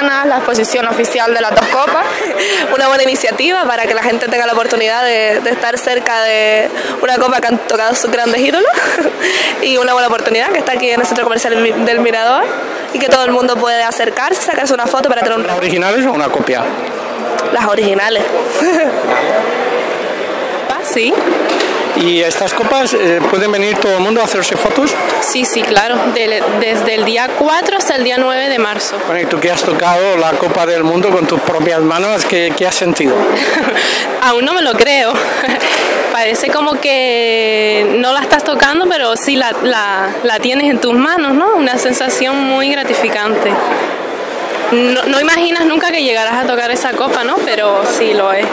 ventanas, la exposición oficial de las dos copas. Una buena iniciativa para que la gente tenga la oportunidad de, estar cerca de una copa que han tocado sus grandes ídolos y una buena oportunidad que está aquí en el centro comercial del Mirador y que todo el mundo puede acercarse, sacarse una foto para tener un... ¿Las originales o una copia? Las originales. Ah, sí. ¿Y estas copas eh, pueden venir todo el mundo a hacerse fotos? Sí, sí, claro, desde el día 4 hasta el día 9 de marzo. Bueno, y tú que has tocado la Copa del Mundo con tus propias manos, ¿qué, qué has sentido? Aún no me lo creo. Parece como que no la estás tocando, pero sí la, la, la tienes en tus manos, ¿no? Una sensación muy gratificante. No, no, imaginas nunca que llegarás a tocar esa copa, ¿no? Pero sí lo es.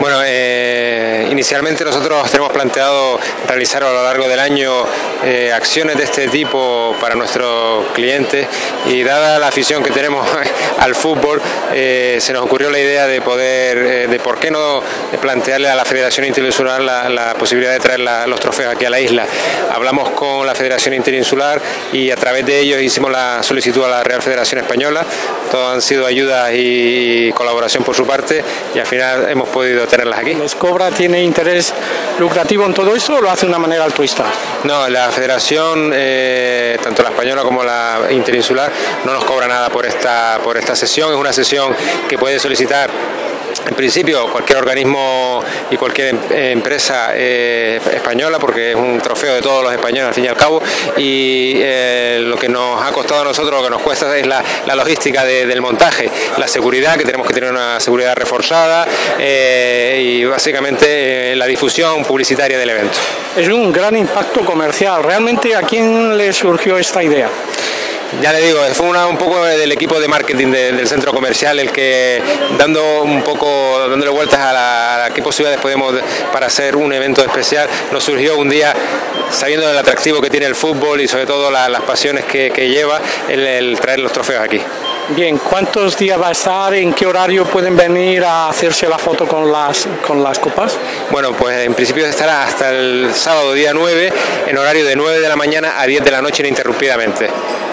Bueno, eh, inicialmente nosotros tenemos planteado realizar a lo largo del año eh, acciones de este tipo para nuestros clientes y dada la afición que tenemos al fútbol, eh, se nos ocurrió la idea de poder, de por qué no plantearle a la Federación Interinsular la, posibilidad de traer los trofeos aquí a la isla. Hablamos con la Federación Interinsular y a través de ellos hicimos la solicitud a la Real Federación Española. Todo han sido ayudas y colaboración por su parte y al final hemos podido tenerlas aquí. ¿Les cobra, tiene interés lucrativo en todo esto o lo hace de una manera altruista? No, la federación, eh, tanto la española como la interinsular, no nos cobra nada por esta, por esta sesión. Es una sesión que puede solicitar en principio cualquier organismo y cualquier em, empresa eh, española, porque es un trofeo de todos los españoles al fin y al cabo, y eh, lo que nos ha costado a nosotros, lo que nos cuesta es la, logística del montaje, la seguridad, que tenemos que tener una seguridad reforzada eh, y básicamente la difusión publicitaria del evento. Es un gran impacto comercial. ¿Realmente a quién le surgió esta idea? Ya le digo, fue una, un poco del equipo de marketing del centro comercial el que dando un poco, dándole vueltas a, qué posibilidades podemos para hacer un evento especial, nos surgió un día sabiendo del atractivo que tiene el fútbol y sobre todo las pasiones que, lleva el traer los trofeos aquí. Bien, ¿cuántos días va a estar? ¿En qué horario pueden venir a hacerse la foto con las, con las copas? Bueno, pues en principio estará hasta el sábado día 9, en horario de 9 de la mañana a 10 de la noche ininterrumpidamente.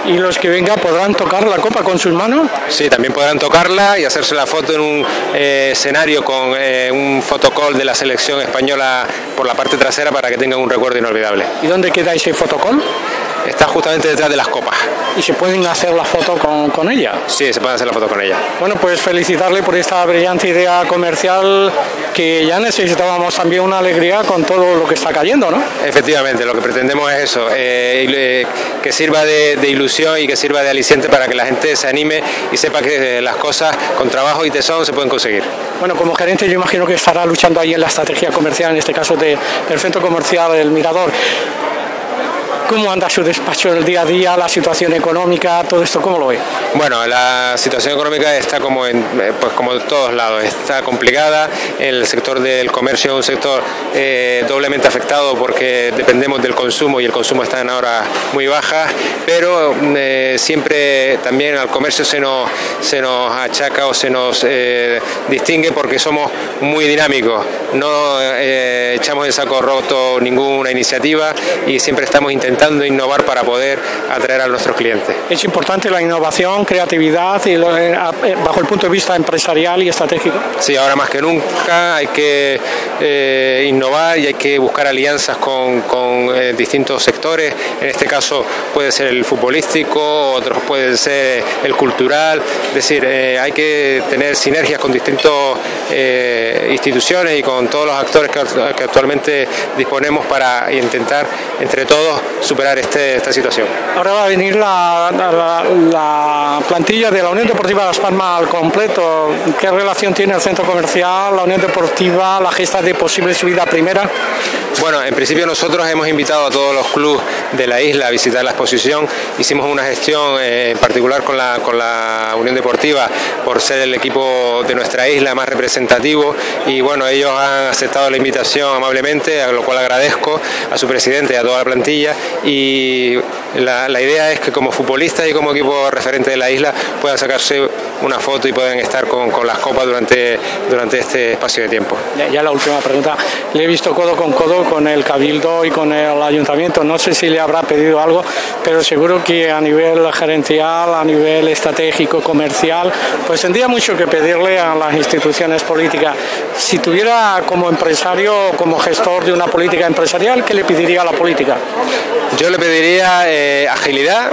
¿Y los que vengan podrán tocar la copa con sus manos? Sí, también podrán tocarla y hacerse la foto en un eh, escenario con eh, un fotocall de la selección española por la parte trasera para que tengan un recuerdo inolvidable. ¿Y dónde queda ese fotocall? Está justamente detrás de las copas. ¿Y se pueden hacer la foto con, con, ella? Sí, se puede hacer la foto con ella. Bueno, pues felicitarle por esta brillante idea comercial que ya necesitábamos también una alegría con todo lo que está cayendo, ¿no? Efectivamente, lo que pretendemos es eso, eh, que sirva de, de, ilusión y que sirva de aliciente para que la gente se anime y sepa que las cosas con trabajo y tesón se pueden conseguir. Bueno, como gerente yo imagino que estará luchando ahí en la estrategia comercial, en este caso de, del centro comercial El Mirador. ¿Cómo anda su despacho el día a día, la situación económica, todo esto, cómo lo ve? Bueno, la situación económica está como en, eh, pues como de todos lados, está complicada, el sector del comercio es un sector eh, doblemente afectado porque dependemos del consumo y el consumo está en ahora muy baja, pero eh, siempre también al comercio se nos, se nos achaca o se nos distingue porque somos muy dinámicos, no echamos en saco roto ninguna iniciativa y siempre estamos intentando innovar para poder atraer a nuestros clientes. Es importante la innovación, creatividad y eh, eh, bajo el punto de vista empresarial y estratégico. Sí, ahora más que nunca hay que eh, innovar y hay que buscar alianzas con, distintos sectores. En este caso puede ser el futbolístico, otros puede ser el cultural. Es decir, hay que tener sinergias con distintas instituciones y con todos los actores que, que actualmente disponemos para intentar entre todos superar este, esta situación. Ahora va a venir la, la, plantilla de la Unión Deportiva Las Palmas al completo. ¿Qué relación tiene el centro comercial, la Unión Deportiva, la gesta de posible subida primera? Bueno, en principio nosotros hemos invitado a todos los clubes de la isla a visitar la exposición. Hicimos una gestión eh, en particular con la, con la Unión Deportiva por ser el equipo de nuestra isla más representativo y bueno, ellos han aceptado la invitación amablemente, a lo cual agradezco a su presidente y a toda la plantilla y la, la, idea es que como futbolistas y como equipo referente de la isla puedan sacarse una foto y puedan estar con, con las copas durante, durante este espacio de tiempo. Ya, ya, la última pregunta. Le he visto codo con codo con el Cabildo y con el Ayuntamiento. No sé si le habrá pedido algo, pero seguro que a nivel gerencial, a nivel estratégico, comercial, pues tendría mucho que pedirle a las instituciones políticas. Si tuviera como empresario, como gestor de una política empresarial, ¿qué le pediría a la política? Yo le pediría eh, agilidad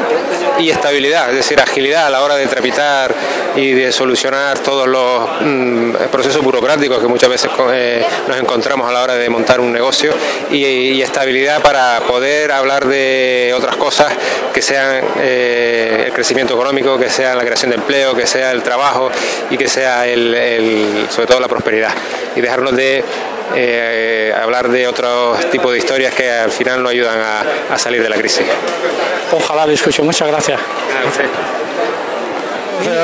y estabilidad, es decir, agilidad a la hora de tramitar y de solucionar todos los mm, procesos burocráticos que muchas veces eh, nos encontramos a la hora de montar un negocio y, estabilidad para poder hablar de otras cosas que sean eh, el crecimiento económico, que sea la creación de empleo, que sea el trabajo y que sea el, todo la prosperidad y dejarnos de eh, hablar de otro tipo de historias que al final nos ayudan a, a salir de la crisis. Ojalá la discusión. Muchas gracias.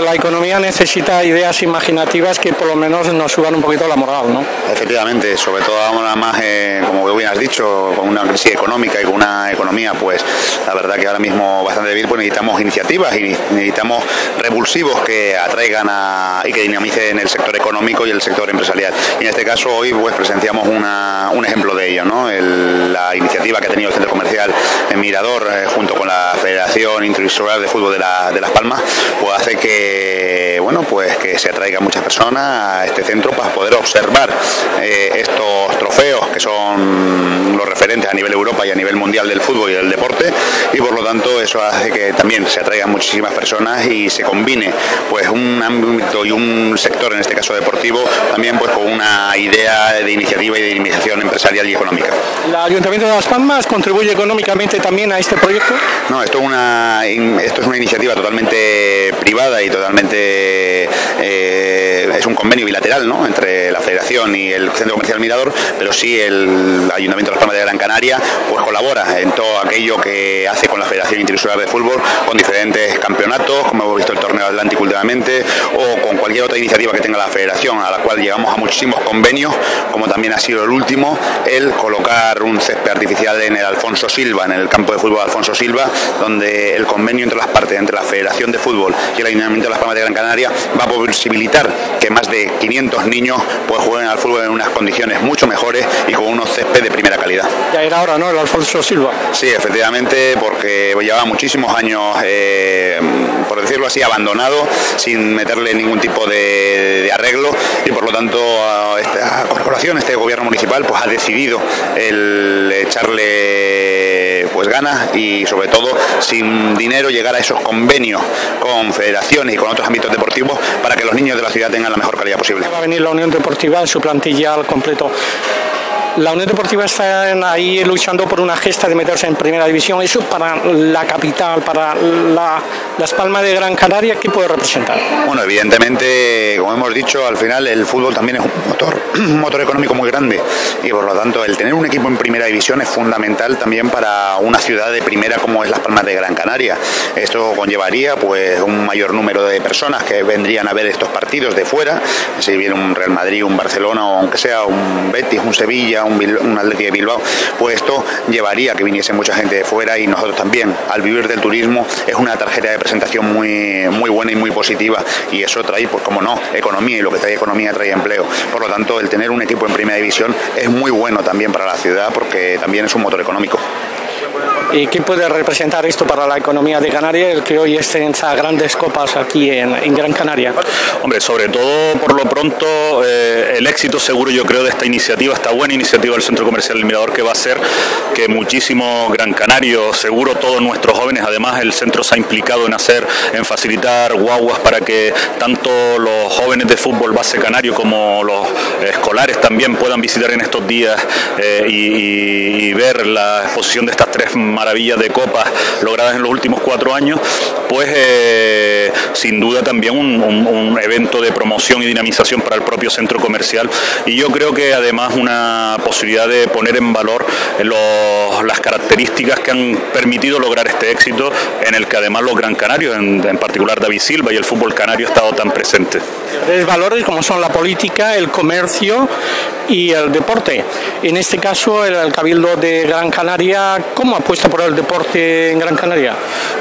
La economía necesita ideas imaginativas que por lo menos nos suban un poquito la moral, ¿no? Efectivamente, sobre todo ahora más, eh, como dicho, con una crisis económica y con una economía, pues la verdad que ahora mismo bastante débil, pues necesitamos iniciativas y necesitamos revulsivos que atraigan a, y que dinamicen el sector económico y el sector empresarial. Y en este caso hoy pues presenciamos una, un ejemplo de ello, ¿no? El, la iniciativa que ha tenido el centro comercial en Mirador eh, junto con la Federación Interinsular de Fútbol de, la, de Las Palmas, pues hace que bueno pues que se atraigan muchas personas a este centro para poder observar eh, estos trofeos que son los referentes a nivel Europa y a nivel mundial del fútbol y del deporte y por lo tanto eso hace que también se atraigan muchísimas personas y se combine pues un ámbito y un sector en este caso deportivo también pues con una idea de iniciativa y de dinamización empresarial y económica. ¿El Ayuntamiento de Las Palmas contribuye económicamente también a este proyecto? No, esto es una, esto es una iniciativa totalmente privada y totalmente eh, es un convenio bilateral ¿no? entre la Federación y el Centro Comercial Mirador, pero sí el Ayuntamiento de Las Palmas de Gran Canaria pues colabora en todo aquello que hace con la Federación Interinsular de Fútbol, con diferentes campeonatos, como hemos visto el Torneo Atlántico últimamente, o con cualquier otra iniciativa que tenga la Federación, a la cual llegamos a muchísimos convenios, como también ha sido el último, el colocar un césped artificial en el Alfonso Silva, en el campo de fútbol Alfonso Silva, donde el convenio entre las partes, entre la Federación de Fútbol y el Ayuntamiento de Las Palmas de Gran Canaria, va a posibilitar que más de 500 niños pues, jueguen al fútbol en unas condiciones mucho mejores y con unos césped de primera calidad. Ya era hora, ¿no? El Alfonso Silva. Sí, efectivamente, porque llevaba muchísimos años, eh, por decirlo así, abandonado, sin meterle ningún tipo de, de arreglo y por lo tanto esta corporación, este gobierno municipal, pues ha decidido el echarle ganas y sobre todo sin dinero llegar a esos convenios con federaciones y con otros ámbitos deportivos para que los niños de la ciudad tengan la mejor calidad posible. Va a venir la Unión Deportiva en su plantilla al completo. La Unión Deportiva está ahí luchando por una gesta de meterse en primera división. Eso para la capital, para la, Las Palmas de Gran Canaria, ¿qué puede representar? Bueno, evidentemente, como hemos dicho, al final el fútbol también es un motor, un motor económico muy grande y por lo tanto el tener un equipo en primera división es fundamental también para una ciudad de primera como es Las Palmas de Gran Canaria. Esto conllevaría pues un mayor número de personas que vendrían a ver estos partidos de fuera, si viene un Real Madrid, un Barcelona o aunque sea un Betis, un Sevilla, un, un Atlético de Bilbao, pues esto llevaría a que viniese mucha gente de fuera y nosotros también, al vivir del turismo, es una tarjeta de presentación muy, muy buena y muy positiva y eso trae, pues como no, economía y lo que trae economía trae empleo. Por lo tanto, el tener un equipo en primera división es muy bueno también para la ciudad porque también es un motor económico. ¿Y qué puede representar esto para la economía de Canarias, el que hoy estén esas grandes copas aquí en, Gran Canaria? Hombre, sobre todo por lo pronto eh, el éxito seguro yo creo de esta iniciativa, esta buena iniciativa del Centro Comercial El Mirador que va a hacer que muchísimos Gran Canarios, seguro todos nuestros jóvenes, además el centro se ha implicado en hacer, en facilitar guaguas para que tanto los jóvenes de fútbol base canario como los escolares también puedan visitar en estos días eh, y ver la exposición de estas tres maravillas de copas logradas en los últimos cuatro años, pues eh, sin duda también un, evento de promoción y dinamización para el propio centro comercial y yo creo que además una posibilidad de poner en valor las características que han permitido lograr este éxito en el que además los Gran Canarios, en, particular David Silva y el fútbol canario ha estado tan presente. Tres valores como son la política, el comercio y el deporte. En este caso el Cabildo de Gran Canaria, ¿cómo ha puesto por el deporte en Gran Canaria?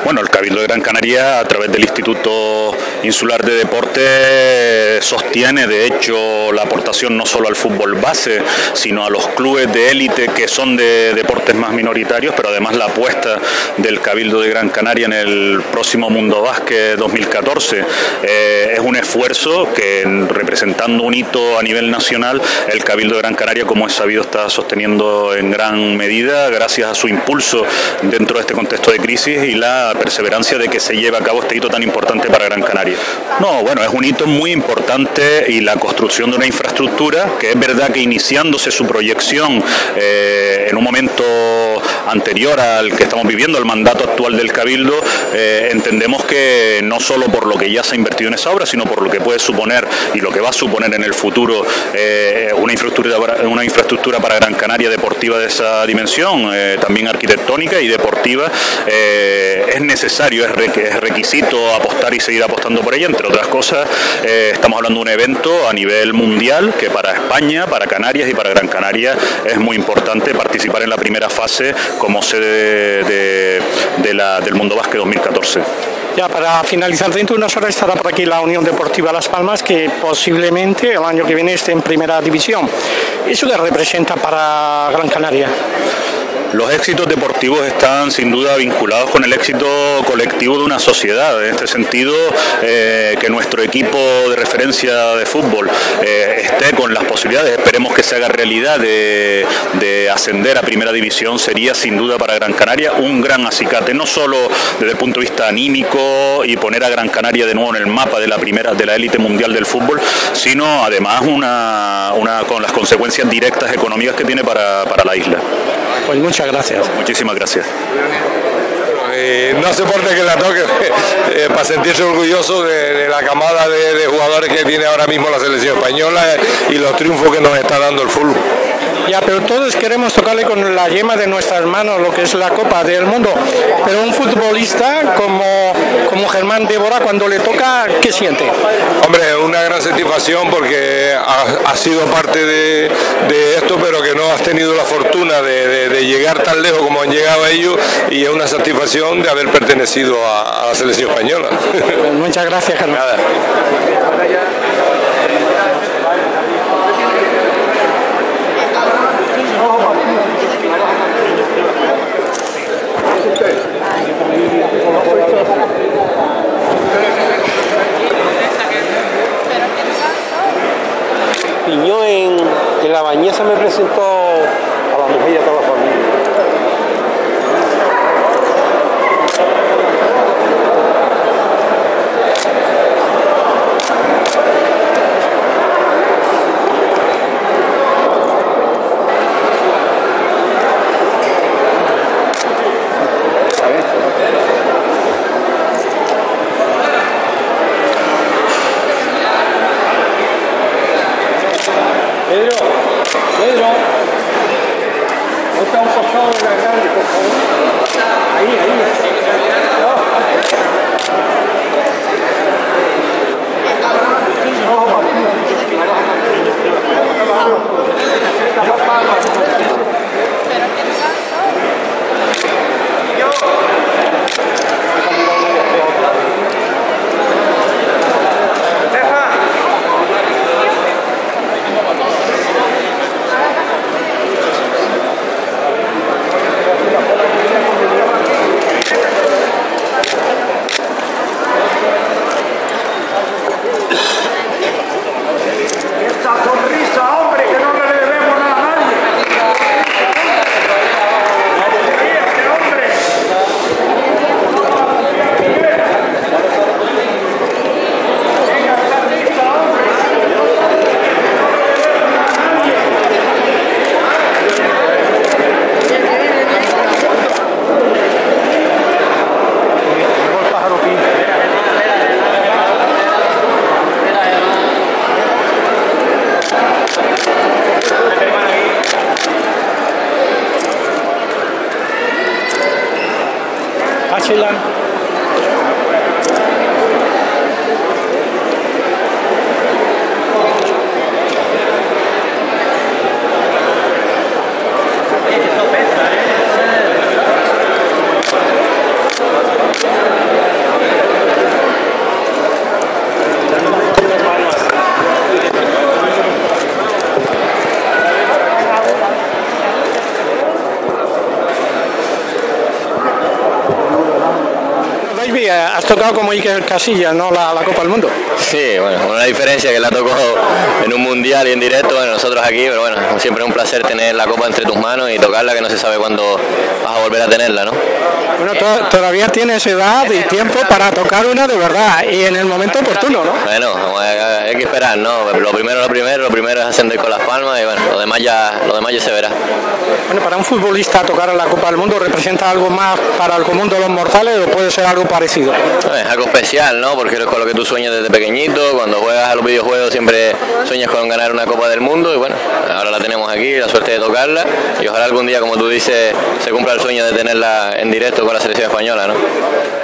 Bueno, el Cabildo de Gran Canaria, a través del Instituto Insular de Deporte, sostiene de hecho la aportación no solo al fútbol base, sino a los clubes de élite que son de deportes más minoritarios, pero además la apuesta del Cabildo de Gran Canaria en el próximo Mundo Básquet 2014 eh, es un esfuerzo que representando un hito a nivel nacional, el Cabildo de Gran Canaria, como es sabido, está sosteniendo en gran medida gracias a su impulso dentro de este contexto de crisis y la perseverancia de que se lleve a cabo este hito tan importante para Gran Canaria. No, bueno, es un hito muy importante y la construcción de una infraestructura que es verdad que iniciándose su proyección eh, en un momento anterior al que estamos viviendo, el mandato actual del Cabildo, eh, entendemos que no solo por lo que ya se ha invertido en esa obra, sino por lo que puede suponer y lo que va a suponer en el futuro eh, una, infraestructura una infraestructura para Gran Canaria deportiva de esa dimensión, también arquitectónica y deportiva, es necesario, es, requisito apostar y seguir apostando por ella, entre otras cosas, estamos hablando de un evento a nivel mundial que para España, para Canarias y para Gran Canaria es muy importante participar en la primera fase como sede del Mundo Básquet 2014. Ya para finalizar, dentro de unas horas estará por aquí la Unión Deportiva Las Palmas, que posiblemente el año que viene esté en primera división. ¿Eso qué representa para Gran Canaria? Los éxitos deportivos están sin duda vinculados con el éxito colectivo de una sociedad. En este sentido, eh, que nuestro equipo de referencia de fútbol eh, esté con las posibilidades, esperemos que se haga realidad de, ascender a primera división, sería sin duda para Gran Canaria un gran acicate, no solo desde el punto de vista anímico y poner a Gran Canaria de nuevo en el mapa de la primera de la élite mundial del fútbol, sino además una, con las consecuencias directas económicas que tiene para, para la isla. Pues muchas gracias. Muchísimas gracias. Eh, no hace falta que la toque eh, para sentirse orgulloso de, la camada de, de, jugadores que tiene ahora mismo la selección española y los triunfos que nos está dando el fútbol. Ya, pero todos queremos tocarle con la yema de nuestras manos lo que es la Copa del Mundo. Pero un futbolista como, como Germán Débora, cuando le toca, ¿qué siente? Hombre, una gran satisfacción porque ha, sido parte de, esto, pero que no has tenido la fortuna de, llegar tan lejos como han llegado ellos y es una satisfacción de haber pertenecido a, la selección española. Muchas gracias, Germán en, la bañeza me presentó a la mujer y a toda la familia. Has tocado como Iker Casillas, ¿no? La, la, Copa del Mundo. Sí, bueno, una diferencia que la tocó en un mundial y en directo, bueno, nosotros aquí, pero bueno, siempre es un placer tener la Copa entre tus manos y tocarla, que no se sabe cuándo vas a volver a tenerla, ¿no? Bueno, to todavía tienes edad y tiempo para tocar una de verdad y en el momento oportuno, ¿no? Bueno, hay que esperar, ¿no? Lo primero, lo primero, lo primero es ascender con las palmas y bueno, lo demás ya, lo demás ya se verá. Bueno, para un futbolista tocar en la Copa del Mundo representa algo más para el común de los mortales o puede ser algo parecido. Es algo especial, ¿no? Porque es con lo que tú sueñas desde pequeñito, cuando juegas a los videojuegos siempre sueñas con ganar una Copa del Mundo y bueno, ahora la tenemos aquí, la suerte de tocarla y ojalá algún día, como tú dices, se cumpla el sueño de tenerla en directo con la selección española, ¿no?